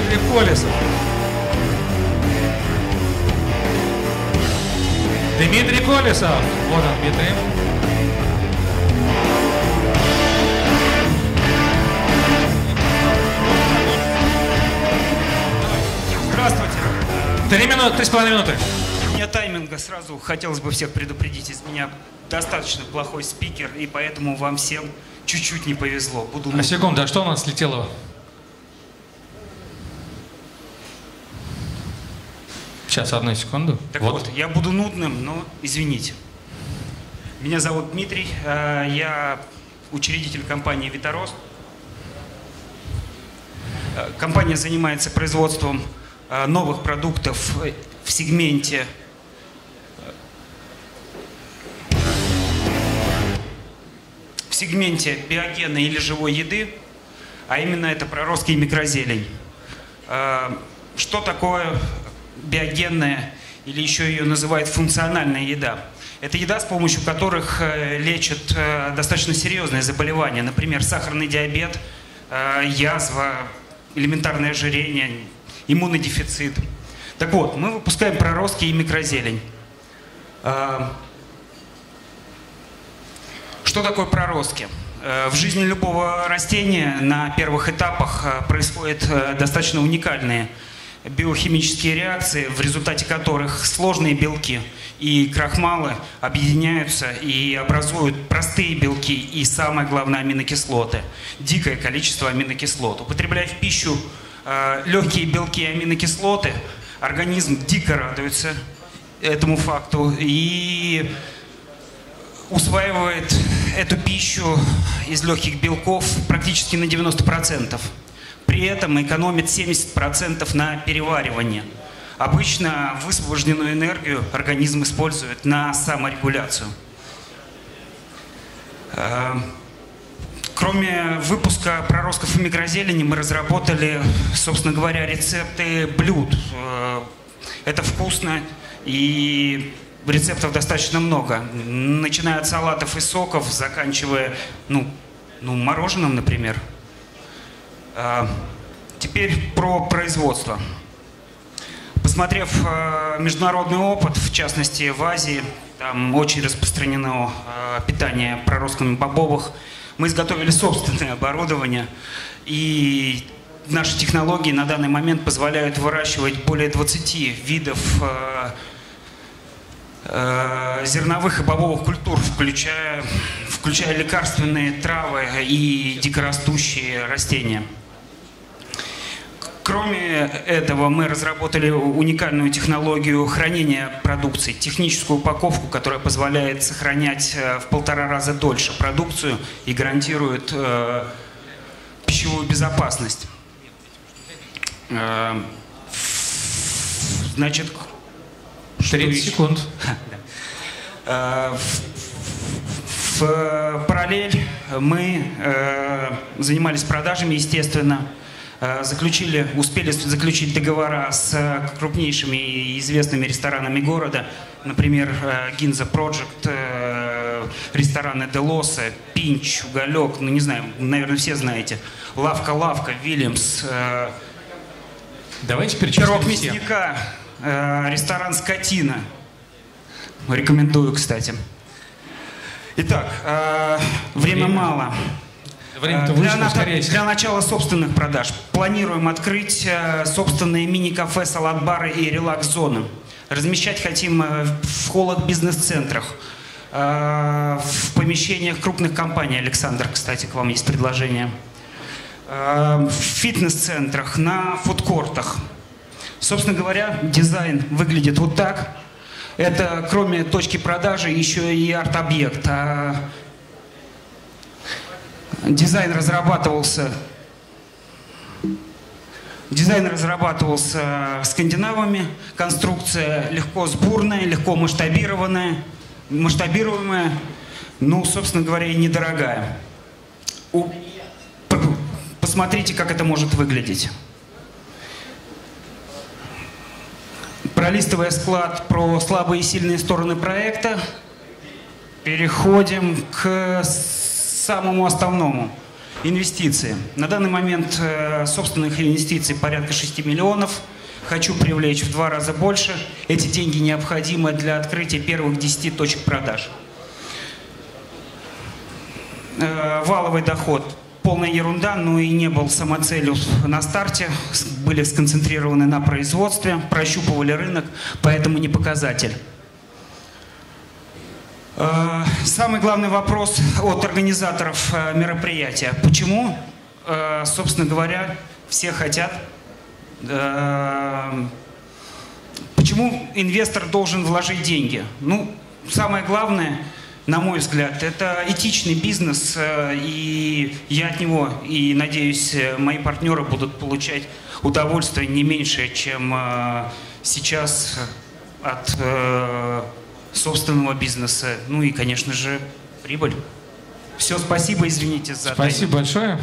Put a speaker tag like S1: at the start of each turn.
S1: Дмитрий Колесов. Дмитрий Колесов. Вот он, Дмитрий.
S2: Здравствуйте.
S1: Три минуты, три с половиной минуты.
S2: У меня тайминга сразу хотелось бы всех предупредить. Из меня достаточно плохой спикер, и поэтому вам всем чуть-чуть не повезло. Буду
S1: А секунду, а что у нас слетело? Сейчас, одну секунду.
S2: Так вот. я буду нудным, но извините. Меня зовут Дмитрий, э, я учредитель компании «Витарос». Э, Компания занимается производством э, новых продуктов в сегменте в сегменте биогенной или живой еды, а именно это проростки микрозелень. Что такое биогенная или еще ее называют функциональная еда? Это еда, с помощью которых э, лечат э, достаточно серьезные заболевания, например, сахарный диабет, э, язва, элементарное ожирение, иммунодефицит. Так вот, мы выпускаем проростки и микрозелень. Э, Что такое проростки? В жизни любого растения на первых этапах происходят достаточно уникальные биохимические реакции, в результате которых сложные белки и крахмалы объединяются и образуют простые белки и, самое главное, аминокислоты. Дикое количество аминокислот. Употребляя в пищу э, легкие белки и аминокислоты, организм дико радуется этому факту и усваивает эту пищу из легких белков практически на 90%. При этом экономит 70% на переваривание. Обычно высвобожденную энергию организм использует на саморегуляцию. Э, Кроме выпуска проростков и микрозелени, мы разработали, собственно говоря, рецепты блюд. Э, Это вкусно и рецептов достаточно много. Начиная от салатов и соков, заканчивая, ну, ну мороженым, например. А, Теперь про производство. Посмотрев э, международный опыт, в частности в Азии, там очень распространено э, питание проростками бобовых, мы изготовили собственное оборудование, и наши технологии на данный момент позволяют выращивать более 20 видов зерновых и бобовых культур, включая, включая лекарственные травы и дикорастущие растения. Кроме этого, мы разработали уникальную технологию хранения продукции, техническую упаковку, которая позволяет сохранять э, в полтора раза дольше продукцию и гарантирует э, пищевую безопасность. Э, Значит, что
S1: 30
S2: еще?
S1: секунд.
S2: Э, В, в параллель мы э, занимались продажами, естественно, Э, заключили, успели заключить договора с э, крупнейшими и известными ресторанами города, например, э, Гинза Project, э, рестораны Делоса, Пинч, Уголек, ну не знаю, наверное, все знаете, Лавка-Лавка, Вильямс, э,
S1: Давайте
S2: Пирог
S1: перечислим
S2: мясника, э, ресторан «Скотина». Рекомендую, кстати. Итак, э, время,
S1: Время.
S2: мало.
S1: Время-то
S2: Э, для,
S1: вышло, ускоряйся.
S2: для начала собственных продаж планируем открыть э, собственные мини-кафе, салат-бары и релакс-зоны. Размещать хотим э, в холод-бизнес-центрах, э, в помещениях крупных компаний. Александр, кстати, к вам есть предложение. В фитнес-центрах, на фудкортах. Собственно говоря, дизайн выглядит вот так. Это, кроме точки продажи, еще и арт-объект. А Дизайн разрабатывался Дизайн разрабатывался скандинавами. Конструкция легко сборная, легко масштабированная, масштабируемая, ну, собственно говоря, и недорогая. У- Посмотрите, как это может выглядеть. Пролистывая склад про слабые и сильные стороны проекта, переходим к самому основному. Инвестиции. На данный момент э, собственных инвестиций порядка 6 миллионов. Хочу привлечь в два раза больше. Эти деньги необходимы для открытия первых 10 точек продаж. Э, Валовый доход полная ерунда, но и не был самоцелью на старте. Были сконцентрированы на производстве, прощупывали рынок, поэтому не показатель. Э, Самый главный вопрос от организаторов э, мероприятия. Почему, э, собственно говоря, все хотят... Почему инвестор должен вложить деньги? Ну, самое главное, на мой взгляд, это этичный бизнес, и я от него, и надеюсь, мои партнеры будут получать удовольствие не меньше, чем сейчас от собственного бизнеса. Ну и, конечно же, прибыль. Все, спасибо, извините за
S1: Спасибо большое.